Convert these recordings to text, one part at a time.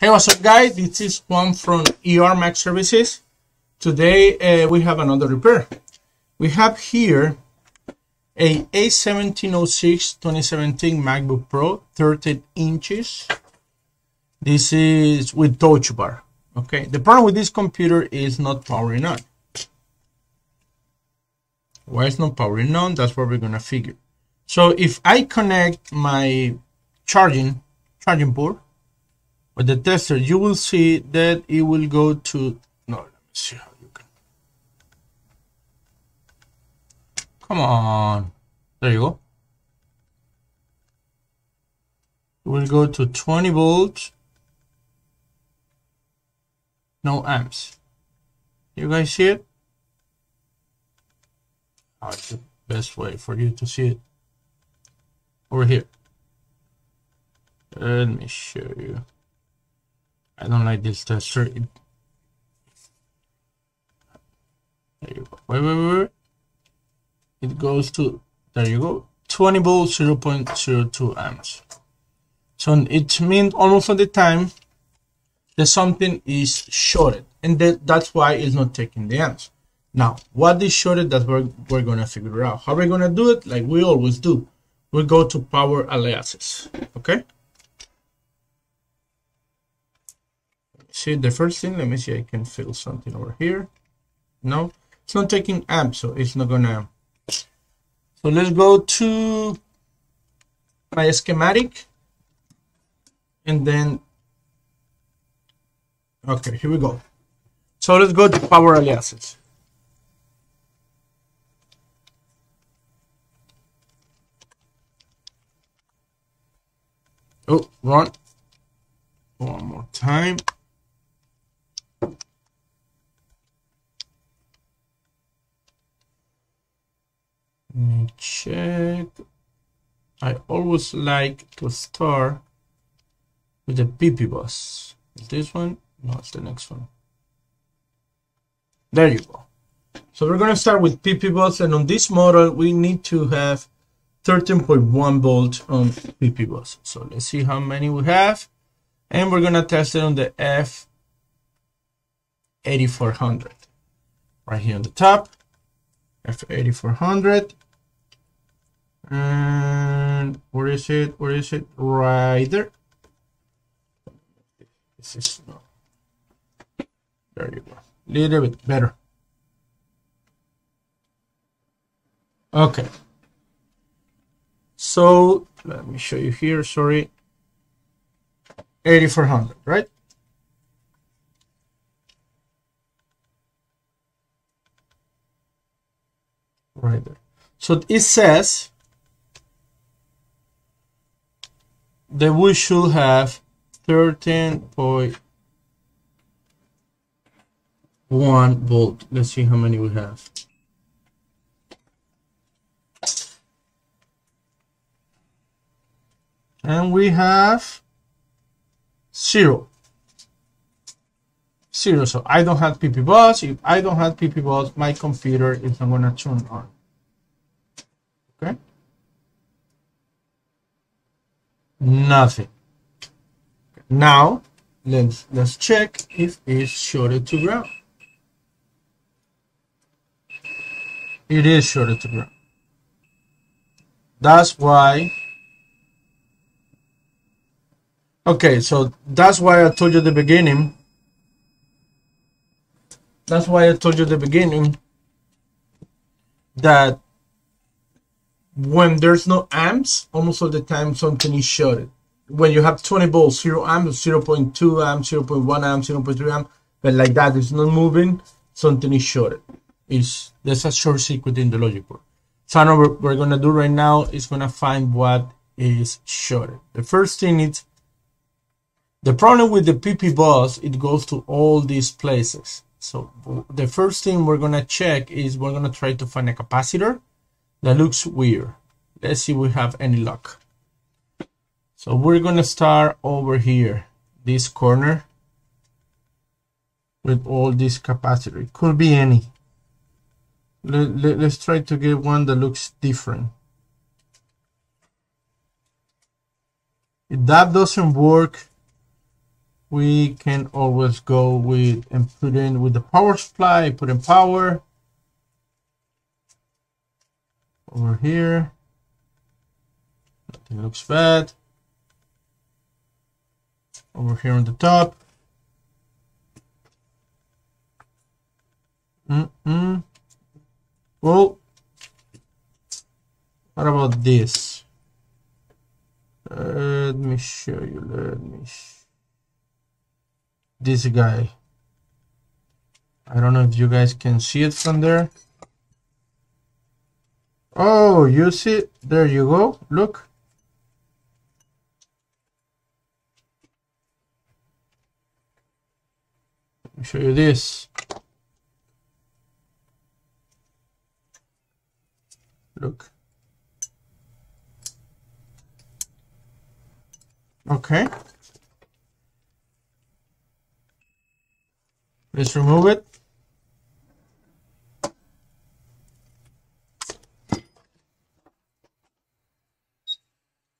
Hey, what's up guys? This is Juan from ER Mac Services. Today uh, we have another repair. We have here a A1706 2017 MacBook Pro 13 inches. This is with touch bar. Okay, the problem with this computer is not powering on. Why it's not powering on? That's what we're gonna figure. So if I connect my charging charging port with the tester, you will see that it will go to, no, let me see how you can. Come on. There you go. It will go to 20 volts. No amps. You guys see it? Ah, how is the best way for you to see it? Over here. Let me show you. I don't like this tester. It, there you go. Wait, wait, wait. It goes to, there you go. 20 volts, 0 0.02 amps. So it means almost all the time that something is shorted. And that, that's why it's not taking the amps. Now, what is shorted, that's what we're going to figure out. How we're we going to do it? Like we always do. We go to power aliases. Okay? See the first thing let me see I can fill something over here. No it's not taking amp so it's not gonna so let's go to my schematic. And then okay here we go. So let's go to power aliases. Oh run. One more time Let me check. Like to start with the PP bus. Is this one? No, it's the next one. There you go. So we're going to start with PP bus and on this model we need to have 13.1 volt on PP bus. So let's see how many we have and we're going to test it on the F8400 right here on the top F8400 and where is it? Where is it? Right there. This is no there you go little bit better. Okay. So let me show you here. Sorry. 8400 right? Right there. So it says that we should have 13.1 volt. Let's see how many we have. And we have zero. Zero. So I don't have PP bus. If I don't have PP bus, my computer is not gonna turn on. Okay. Nothing. Now, let's, let's check if it's shorted to ground. It is shorted to ground. That's why. Okay, so that's why I told you the beginning. That's why I told you the beginning that when there's no amps, almost all the time something is shorted. When you have 20 volts, 0 amps, 0 0.2 amps, 0 0.1 amps, 0 0.3 amps, but like that, it's not moving, something is shorted. Is there's a short circuit in the logic board. So now what we're gonna do right now is gonna find what is shorted. The first thing is the problem with the PP bus, it goes to all these places. So the first thing we're gonna check is we're gonna try to find a capacitor that looks weird. Let's see if we have any luck. So we're gonna start over here, this corner, with all this capacitor. It could be any. Let, let, let's try to get one that looks different. If that doesn't work, we can always go with and put in with the power supply, put in power over here. Nothing looks bad. Over here on the top. Mm -mm. Well, what about this? Let me show you. Let me. this guy. I don't know if you guys can see it from there. Oh, you see? There you go. Look. Let me show you this. Look. Okay. Let's remove it.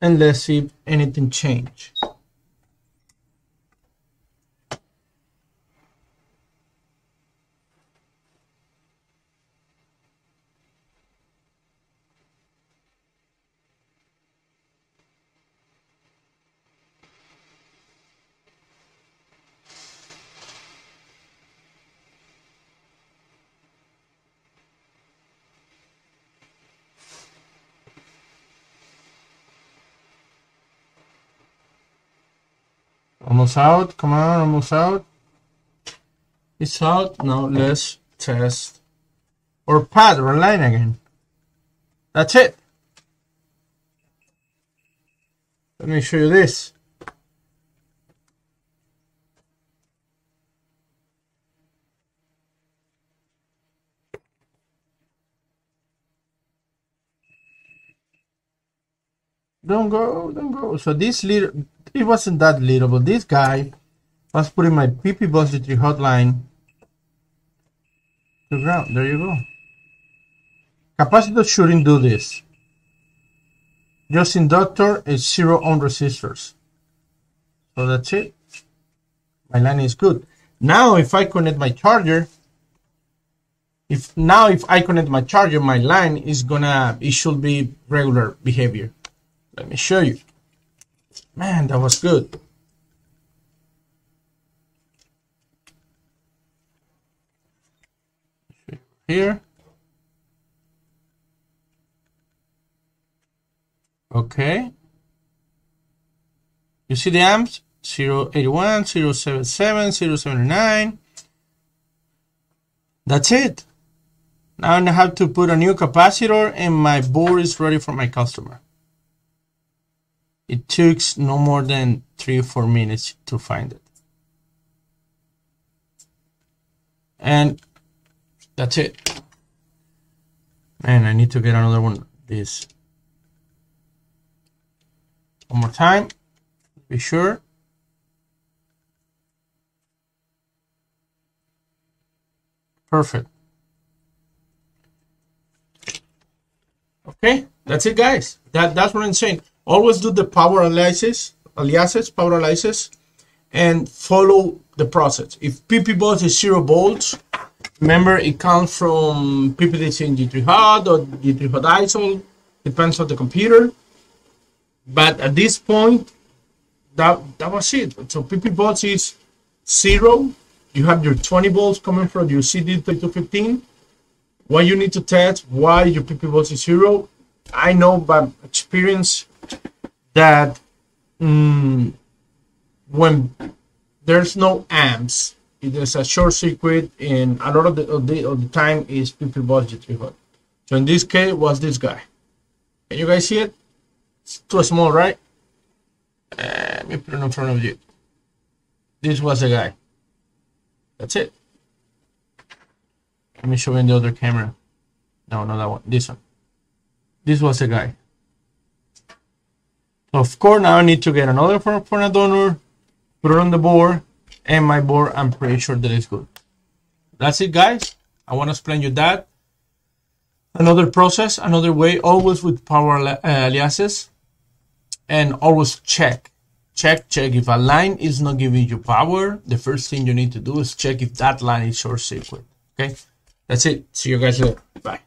And let's see if anything changed. Almost out. Come on, almost out. It's out. Now let's test or pad or line again. That's it. Let me show you this. Don't go, don't go. So this little it wasn't that little, but this guy was putting my PP bus G3 hotline to ground. There you go. Capacitor shouldn't do this. Just inductor is zero on resistors. So that's it. My line is good. Now if I connect my charger, if now if I connect my charger, my line is gonna it should be regular behavior. Let me show you. Man, that was good. Here. Okay. You see the amps? 081, 077, 079. That's it. Now I have to put a new capacitor and my board is ready for my customer. It took no more than three or four minutes to find it. And that's it. Man, I need to get another one this. One more time, be sure. Perfect. Okay, that's it guys. That that's what I'm saying always do the power analysis, aliases, power analysis, and follow the process. If PP bus is zero volts, remember it comes from PPDC in G3 hot or G3 hot isol, depends on the computer. But at this point, that that was it. So PP volts is zero. You have your 20 volts coming from your CD3215. What you need to test why your PP volts is zero. I know by experience that mm, when there's no amps, there's a short circuit, and a lot of the, of the, of the time is voltage trigger. So in this case, was this guy. Can you guys see it? It's too small, right? Uh, let me put it in front of you. This was the guy. That's it. Let me show you in the other camera. No, not that one. This one. This was the guy. Of course, now I need to get another for, a donor, put it on the board, and my board, I'm pretty sure that it's good. That's it, guys. I want to explain you that. Another process, another way, always with power uh, aliases, and always check. check, check. If a line is not giving you power, the first thing you need to do is check if that line is short circuit. Okay, that's it. See you guys later. Bye.